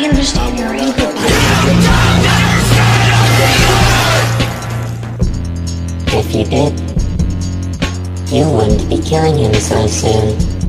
I understand you're angry, but If you did, you wouldn't be killing him so soon.